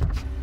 you